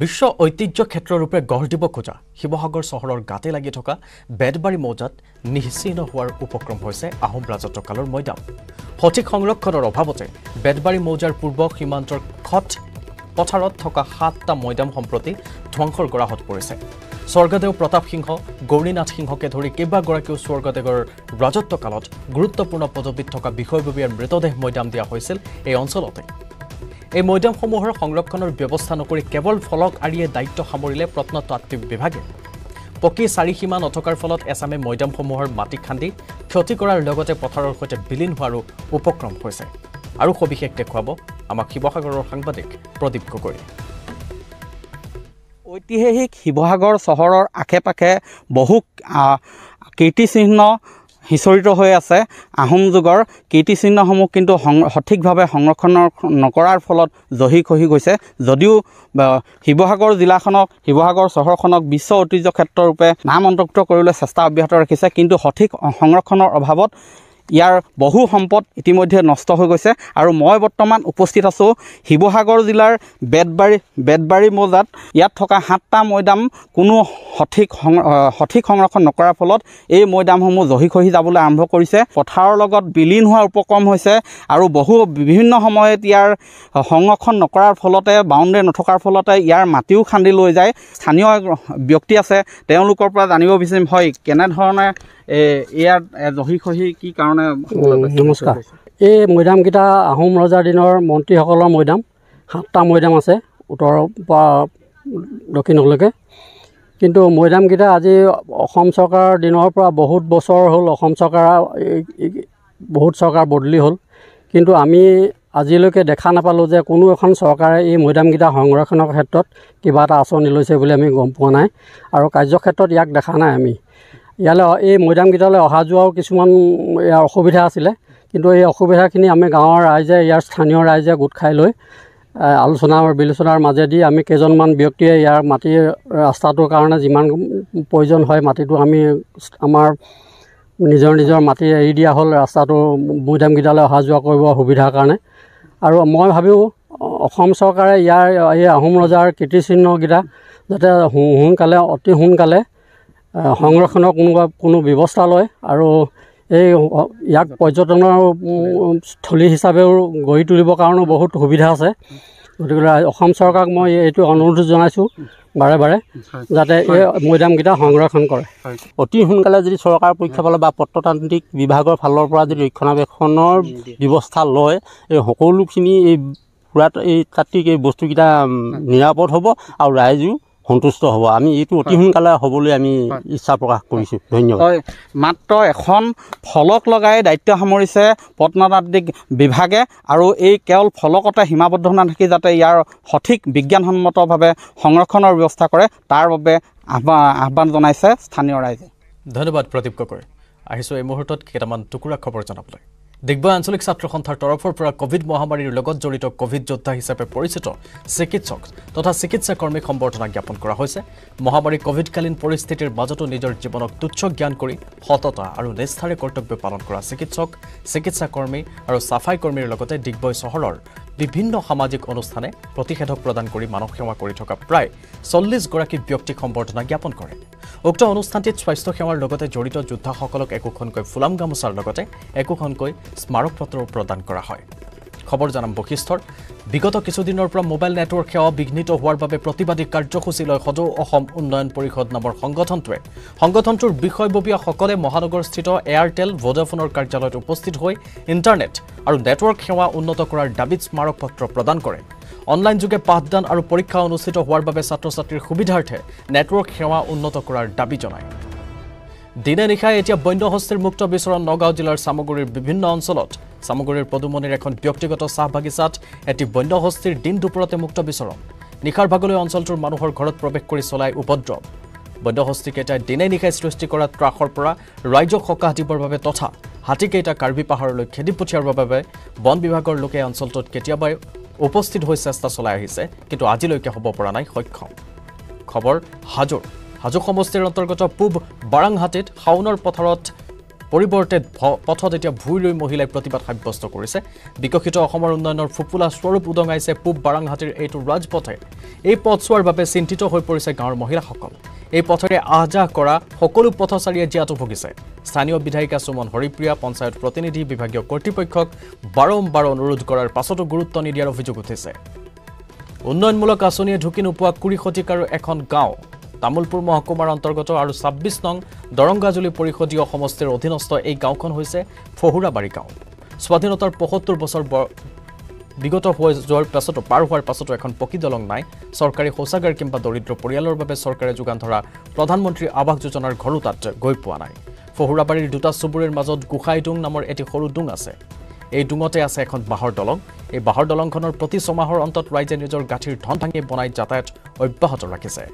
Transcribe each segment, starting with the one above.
বিশ্ব ঐতিহ্য ক্ষেত্ৰৰূপে গঢ় দিব খোজা শিৱসাগৰ চহৰৰ গাতে লাগি থকা বেতবাৰী মৌজাত নিশ্চিহ্ন হোৱাৰ উপক্ৰম হৈছে আহোম ৰাজত্বকালৰ মৈদাম। সঠিক সংৰক্ষণৰ অভাৱতে বেতবাৰী মৌজাৰ পূৰ্ব সীমান্তৰ খট পথাৰত থকা সাতটা মৈদাম সম্প্ৰতি ধ্বংসৰ গৰাহত পৰিছে। স্বৰ্গদেউ প্ৰতাপ সিংহ গৌৰীনাথ সিংহকে ধৰি কেইবাগৰাকীও স্বৰ্গদেৱৰ ৰাজত্বকালত গুৰুত্বপূৰ্ণ পদবীত থকা বিষয়ববীয়াৰ মৃতদেহ মৈদাম দিয়া হৈছিল এই অঞ্চলতে। এই মৈদামসমূহৰ সংৰক্ষণৰ ব্যৱস্থা নকৰি কেৱল ফলক আৰিয়ে দায়িত্ব সামৰিলে প্ৰত্নতাত্বিক বিভাগে। পকী চাৰিসীমা নথকাৰ ফলত এছামে মৈদামসমূহৰ মাটি খান্দি ক্ষতি কৰাৰ লগতে পথাৰৰ সৈতে বিলীন হোৱাৰো উপক্ৰম হৈছে আৰু সবিশেষ দেখুৱাব আমাক শিৱসাগৰৰ সাংবাদিক প্ৰদীপ গগৈ ঐতিহাসিক শিৱসাগৰ চহৰৰ আশে পাশে বহু কীৰ্তিচিহ্ন সিঁচৰিত হৈ আছে। আহোম যুগৰ কীৰ্তিচিহ্নসমূহ কিন্তু সং সঠিকভাৱে সংৰক্ষণ নকৰাৰ ফলত জহি খহি গৈছে। যদিও শিৱসাগৰ জিলাখনক শিৱসাগৰ চহৰখনক বিশ্ব ঐতিহ্য ক্ষেত্ৰৰূপে নাম অন্তৰ্ভুক্ত কৰিবলৈ চেষ্টা অব্যাহত ৰাখিছে কিন্তু সঠিক সংৰক্ষণৰ অভাৱত ইয়াৰ বহু সম্পদ ইতিমধ্যে নষ্ট হৈ গৈছে আৰু মই বৰ্তমান উপস্থিত আছোঁ শিৱসাগৰ জিলাৰ বেতবাৰী বেতবাৰী মৌজাত। ইয়াত থকা সাতটা মৈদাম কোনো সঠিক সঠিক সংৰক্ষণ নকৰাৰ ফলত এই মৈদামসমূহ জহি খহি যাবলৈ আৰম্ভ কৰিছে। পথাৰৰ লগত বিলীন হোৱাৰ উপক্ৰম হৈছে আৰু বহু বিভিন্ন সময়ত ইয়াৰ সংৰক্ষণ নকৰাৰ ফলতে বাউণ্ডেৰী নথকাৰ ফলতে ইয়াৰ মাটিও খান্দি লৈ যায়। স্থানীয় ব্যক্তি আছে তেওঁলোকৰ পৰা জানিব বিচাৰিম হয় কেনেধৰণে ইয়াত জহি খহি কি কাৰণে নমস্কাৰ। এই মৈদামকেইটা আহোম ৰজাৰ দিনৰ মন্ত্ৰীসকলৰ মৈদাম। সাতটা মৈদাম আছে উত্তৰৰ পৰা দক্ষিণলৈকে। কিন্তু মৈদামকেইটা আজি অসম চৰকাৰৰ দিনৰ পৰা বহুত বছৰ হ'ল অসম চৰকাৰ বহুত চৰকাৰ বদলি হ'ল। কিন্তু আমি আজিলৈকে দেখা নাপালোঁ যে কোনো এখন চৰকাৰে এই মৈদামকেইটা সংৰক্ষণৰ ক্ষেত্ৰত কিবা এটা আঁচনি লৈছে বুলি আমি গম পোৱা নাই। আৰু কাৰ্যক্ষেত্ৰত ইয়াক দেখা নাই আমি। ইয়ালৈ এই মৈদামকেইটালৈ অহা যোৱাও কিছুমান ইয়াৰ অসুবিধা আছিলে। কিন্তু এই অসুবিধাখিনি আমি গাঁৱৰ ৰাইজে ইয়াৰ স্থানীয় ৰাইজে গোট খাই লৈ আলোচনা বিলোচনাৰ মাজেদি আমি কেইজনমান ব্যক্তিয়ে ইয়াৰ মাটিৰ ৰাস্তাটোৰ কাৰণে যিমান প্ৰয়োজন হয় মাটিটো আমি আমাৰ নিজৰ নিজৰ মাটি এৰি দিয়া হ'ল ৰাস্তাটো মৈদামকেইটালৈ অহা যোৱা কৰিব সুবিধাৰ কাৰণে। আৰু মই ভাবোঁ অসম চৰকাৰে ইয়াৰ এই আহোম ৰজাৰ কীৰ্তিচিহ্নকেইটা যাতে সোনকালে অতি সোনকালে সংৰক্ষণৰ কোনোবা কোনো ব্যৱস্থা লয় আৰু এই ইয়াক পৰ্যটনৰ স্থলী হিচাপেও গঢ়ি তুলিবৰ কাৰণেও বহুত সুবিধা আছে। গতিকে অসম চৰকাৰক মই এইটো অনুৰোধ জনাইছোঁ বাৰে বাৰে যাতে এই মৈদামকেইটা সংৰক্ষণ কৰে। অতি সোনকালে যদি চৰকাৰৰ পক্ষৰ ফালৰ বা প্ৰত্নতান্ত্ৰিক বিভাগৰ ফালৰ পৰা যদি ৰক্ষণাবেক্ষণৰ ব্যৱস্থা লয় এই সকলোখিনি এই পুৰাত এই তাত্বিক এই বস্তুকেইটা নিৰাপদ হ'ব আৰু ৰাইজো সন্তুষ্ট হ'ব। আমি এইটো অতি সোনকালে হ'বলৈ আমি ইচ্ছা প্ৰকাশ কৰিছোঁ। ধন্যবাদ। হয়। মাত্ৰ এখন ফলক লগাই দায়িত্ব সামৰিছে প্ৰত্নতাত্বিক বিভাগে আৰু এই কেৱল ফলকতে সীমাবদ্ধ নাথাকি যাতে ইয়াৰ সঠিক বিজ্ঞানসন্মতভাৱে সংৰক্ষণৰ ব্যৱস্থা কৰে তাৰ বাবে আহ্বান আহ্বান জনাইছে স্থানীয় ৰাইজে। ধন্যবাদ প্ৰদীপ গগৈ। আহিছোঁ এই মুহূৰ্তত কেইটামান টুকুৰা খবৰ জনাবলৈ। ডিগবৈ আঞ্চলিক ছাত্ৰ সন্থাৰ তৰফৰ পৰা কভিড মহামাৰীৰ লগত জড়িত কভিড যোদ্ধা হিচাপে পৰিচিত চিকিৎসক তথা চিকিৎসা সম্বৰ্ধনা জ্ঞাপন কৰা হৈছে। মহামাৰী কভিডকালীন পৰিস্থিতিৰ মাজতো নিজৰ জীৱনক তুচ্ছ জ্ঞান কৰি সততা আৰু নিষ্ঠাৰে কৰ্তব্য পালন কৰা চিকিৎসক চিকিৎসা কৰ্মী আৰু চাফাই কৰ্মীৰ লগতে ডিগবৈ চহৰৰ বিভিন্ন সামাজিক অনুষ্ঠানে প্ৰতিষেধক প্ৰদান কৰি মানৱ সেৱা কৰি থকা প্ৰায় চল্লিছগৰাকী ব্যক্তিক সম্বৰ্ধনা জ্ঞাপন কৰে। উক্ত অনুষ্ঠানটিত স্বাস্থ্যসেৱাৰ লগতে জড়িত যোদ্ধাসকলক একোখনকৈ ফুলাম গামোচাৰ লগতে একোখনকৈ স্মাৰক পত্ৰও প্ৰদান কৰা হয়। খবৰ জনাম বশিষ্ঠৰ। বিগত কিছুদিনৰ পৰা মোবাইল নেটৱৰ্ক সেৱা বিঘ্নিত হোৱাৰ বাবে প্ৰতিবাদী কাৰ্যসূচী লৈ সদৌ অসম উন্নয়ন পৰিষদ নামৰ সংগঠনটোৱে। সংগঠনটোৰ বিষয়ববীয়াসকলে মহানগৰস্থিত এয়াৰটেল ভোডাফোনৰ কাৰ্যালয়ত উপস্থিত হৈ ইণ্টাৰনেট আৰু নেটৱৰ্ক সেৱা উন্নত কৰাৰ দাবীত স্মাৰক পত্ৰ প্ৰদান কৰে। অনলাইন যোগে পাঠদান আৰু পৰীক্ষা অনুষ্ঠিত হোৱাৰ বাবে ছাত্ৰ ছাত্ৰীৰ সুবিধাৰ্থে নেটৱৰ্ক সেৱা উন্নত কৰাৰ দাবী জনায়। দিনে নিশাই এতিয়া বন্য হস্তীৰ মুক্ত বিচৰণ নগাঁও জিলাৰ চামগুৰিৰ বিভিন্ন অঞ্চলত চামগুৰিৰ পদুমনিৰ এখন ব্যক্তিগত চাহ বাগিচাত এটি বন্য হস্তীৰ দিন দুপৰতে মুক্ত বিচৰণ। নিশাৰ ভাগলৈ অঞ্চলটোৰ মানুহৰ ঘৰত প্ৰৱেশ কৰি চলাই উপদ্ৰৱ। বন্য হস্তীকেইটাই দিনে নিশাই সৃষ্টি কৰা ত্ৰাসৰ পৰা ৰাইজক সকাহ দিবৰ বাবে তথা হাতীকেইটা কাৰ্বি পাহাৰলৈ খেদি পঠিয়াৰ বাবে বন বিভাগৰ লোকে অঞ্চলটোত কেতিয়াবাই উপস্থিত হৈ চেষ্টা চলাই আহিছে কিন্তু আজিলৈকে হ'ব পৰা নাই সক্ষম। খবৰ হাজোৰ। হাজো সমষ্টিৰ অন্তৰ্গত পূব বাৰাংহাটীত শাওনৰ পথাৰত পৰিৱৰ্তে পথত এতিয়া ভূই লৈ মহিলাই প্ৰতিবাদ সাব্যস্ত কৰিছে। বিকশিত অসমৰ উন্নয়নৰ ফুপুলা স্বৰূপ উদঙাইছে পূব বাৰাংহাটীৰ এইটো ৰাজপথে। এই পথছোৱাৰ বাবে চিন্তিত হৈ পৰিছে গাঁৱৰ মহিলাসকল। এই পথেৰে আহ যাহ কৰা সকলো পথচাৰীয়ে জীয়াতু ভুগিছে। স্থানীয় বিধায়িকা সুমন হৰিপ্ৰিয়া পঞ্চায়ত প্ৰতিনিধি বিভাগীয় কৰ্তৃপক্ষক বাৰম্বাৰ অনুৰোধ কৰাৰ পাছতো গুৰুত্ব নিদিয়াৰ অভিযোগ উঠিছে। উন্নয়নমূলক আঁচনিয়ে ঢুকি নোপোৱা কুৰি শতিকাৰ এখন গাঁও তামোলপুৰ মহকুমাৰ অন্তৰ্গত আৰু ছাব্বিছ নং দৰংগাজুলি পৰিষদীয় সমষ্টিৰ অধীনস্থ এই গাঁওখন হৈছে ফহুৰাবাৰী গাঁও। স্বাধীনতাৰ পঁয়সত্তৰ বছৰ বিগত হৈ যোৱাৰ পাছতো পাৰ হোৱাৰ পাছতো এখন পকী দলং নাই। চৰকাৰী শৌচাগাৰ কিম্বা দৰিদ্ৰ পৰিয়ালৰ বাবে চৰকাৰে যোগান ধৰা প্ৰধানমন্ত্ৰী আৱাস যোজনাৰ ঘৰো তাত গৈ পোৱা নাই। ফহুৰাবাৰীৰ দুটা চুবুৰীৰ মাজত গোসাই ডুং নামৰ এটি সৰু ডুং আছে। এই ডুঙতে আছে এখন বাঁহৰ দলং। এই বাঁহৰ দলংখনৰ প্ৰতি ছমাহৰ অন্তত ৰাইজে নিজৰ গাঁঠিৰ ধন ভাঙি বনাই যাতায়াত অব্যাহত ৰাখিছে।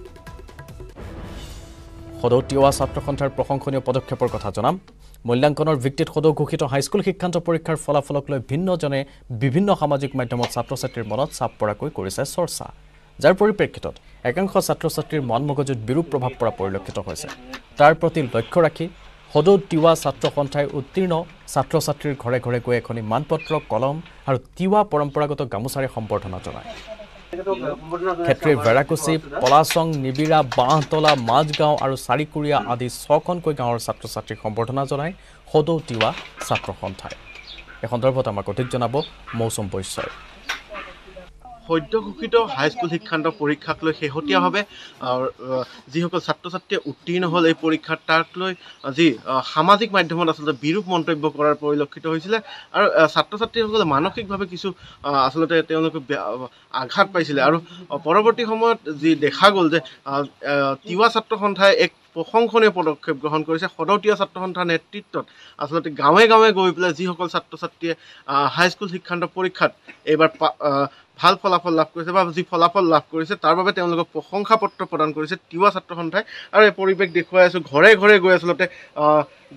সদৌ তিৱা ছাত্ৰ সন্থাৰ প্ৰশংসনীয় পদক্ষেপৰ কথা জনাম। মূল্যাংকনৰ ভিত্তিত সদৌ ঘোষিত হাইস্কুল শিক্ষান্ত পৰীক্ষাৰ ফলাফলক লৈ ভিন্নজনে বিভিন্ন সামাজিক মাধ্যমত ছাত্ৰ ছাত্ৰীৰ মনত চাপ পৰাকৈ কৰিছে চৰ্চা। যাৰ পৰিপ্ৰেক্ষিতত একাংশ ছাত্ৰ ছাত্ৰীৰ মন মগজুত বিৰূপ প্ৰভাৱ পৰা পৰিলক্ষিত হৈছে। তাৰ প্ৰতি লক্ষ্য ৰাখি সদৌ তিৱা ছাত্ৰ সন্থাই উত্তীৰ্ণ ছাত্ৰ ছাত্ৰীৰ ঘৰে ঘৰে গৈ এখনি মানপত্ৰ কলম আৰু তিৱা পৰম্পৰাগত গামোচাৰে সম্বৰ্ধনা জনায়। ক্ষেত্ৰী ভেৰাকুচি পলাচং নিবিৰা বাঁহতলা মাজগাঁও আৰু চাৰিকুৰীয়া আদি ছখনকৈ গাঁৱৰ ছাত্ৰ ছাত্ৰীক সম্বৰ্ধনা জনায় সদৌ তিৱা ছাত্ৰ সন্থাই এই সন্দৰ্ভত আমাক অধিক জনাব মৌচুম বৈশ্যই। সদ্য ঘোষিত হাইস্কুল শিক্ষান্ত পৰীক্ষাক লৈ শেহতীয়াভাৱে যিসকল ছাত্ৰ ছাত্ৰীয়ে উত্তীৰ্ণ হ'ল এই পৰীক্ষাত তাক লৈ যি সামাজিক মাধ্যমত আচলতে বিৰূপ মন্তব্য কৰাৰ পৰিলক্ষিত হৈছিলে। আৰু ছাত্ৰ ছাত্ৰীসকলে মানসিকভাৱে কিছু আচলতে তেওঁলোকে আঘাত পাইছিলে। আৰু পৰৱৰ্তী সময়ত যি দেখা গ'ল যে তিৱা ছাত্ৰ সন্থাই এক প্ৰশংসনীয় পদক্ষেপ গ্ৰহণ কৰিছে। সদৌতীয়া ছাত্ৰ সন্থাৰ নেতৃত্বত আচলতে গাঁৱে গাঁৱে গৈ পেলাই যিসকল ছাত্ৰ ছাত্ৰীয়ে হাইস্কুল শিক্ষান্ত পৰীক্ষাত এইবাৰ ভাল ফলাফল লাভ কৰিছে বা যি ফলাফল লাভ কৰিছে তাৰ বাবে তেওঁলোকক প্ৰশংসা পত্ৰ প্ৰদান কৰিছে তিৱা ছাত্ৰ সন্থাই আৰু এই পৰিৱেশ দেখুৱাই আছোঁ ঘৰে ঘৰে গৈ আচলতে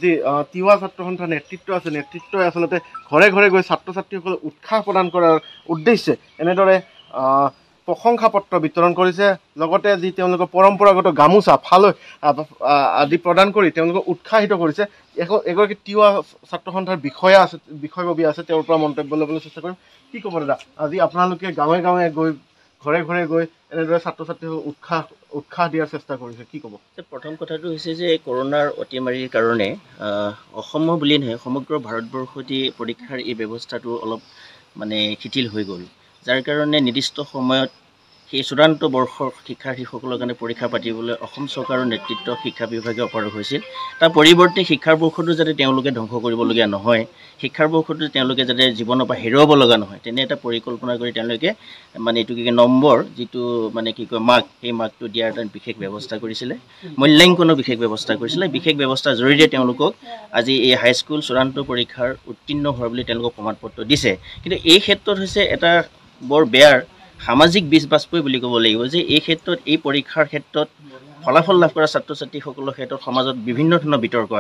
যি তিৱা ছাত্ৰ সন্থাৰ নেতৃত্ব আছে নেতৃত্বই আচলতে ঘৰে ঘৰে গৈ ছাত্ৰ ছাত্ৰীসকলক উৎসাহ প্ৰদান কৰাৰ উদ্দেশ্যে এনেদৰে প্ৰশংসা পত্ৰ বিতৰণ কৰিছে লগতে যি তেওঁলোকৰ পৰম্পৰাগত গামোচা ফালৈ আদি প্ৰদান কৰি তেওঁলোকক উৎসাহিত কৰিছে। এগ- এগৰাকী তিৱা ছাত্ৰ সন্থাৰ বিষয়া আছে বিষয়ববী আছে তেওঁৰ পৰা মন্তব্য ল'বলৈ চেষ্টা কৰিম। কি ক'ব দাদা? আজি আপোনালোকে গাঁৱে গাঁৱে গৈ ঘৰে ঘৰে গৈ এনেদৰে ছাত্ৰ ছাত্ৰীসকলক উৎসাহ উৎসাহ দিয়াৰ চেষ্টা কৰিছে। কি ক'ব? প্ৰথম কথাটো হৈছে যে কৰোণাৰ অতিমাৰীৰ কাৰণে আহ, অসমৰ বুলিয়ে নহয় সমগ্ৰ ভাৰতবৰ্ষতে পৰীক্ষাৰ এই ব্যৱস্থাটো অলপ মানে শিথিল হৈ গ'ল। যাৰ কাৰণে নিৰ্দিষ্ট সময়ত সেই চূড়ান্ত বৰ্ষৰ শিক্ষাৰ্থীসকলৰ কাৰণে পৰীক্ষা পাতিবলৈ অসম চৰকাৰৰ নেতৃত্ব শিক্ষা বিভাগে অপাৰগ হৈছিল। তাৰ পৰিৱৰ্তে শিক্ষাৰ বৰ্ষটো যাতে তেওঁলোকে ধ্বংস কৰিবলগীয়া নহয় শিক্ষাৰ বৰ্ষটো তেওঁলোকে যাতে জীৱনৰ পৰা হেৰুৱাব লগা নহয় তেনে এটা পৰিকল্পনা কৰি তেওঁলোকে মানে এইটো কি নম্বৰ যিটো মানে কি কয় মাৰ্ক সেই মাৰ্কটো দিয়াৰ এটা বিশেষ ব্যৱস্থা কৰিছিলে মূল্যাংকনৰ বিশেষ ব্যৱস্থা কৰিছিলে। বিশেষ ব্যৱস্থাৰ জৰিয়তে তেওঁলোকক আজি এই হাইস্কুল চূড়ান্ত পৰীক্ষাৰ উত্তীৰ্ণ হোৱা বুলি তেওঁলোকক প্ৰমাণপত্ৰ দিছে। কিন্তু এই ক্ষেত্ৰত হৈছে এটা বৰ বেয়াৰ সামাজিক বীজ বাষ্পই বুলি ক'ব লাগিব যে এই ক্ষেত্ৰত এই পৰীক্ষাৰ ক্ষেত্ৰত ফলাফল লাভ কৰা ছাত্ৰ ছাত্ৰীসকলৰ ক্ষেত্ৰত সমাজত বিভিন্ন ধৰণৰ বিতৰ্ক আছে।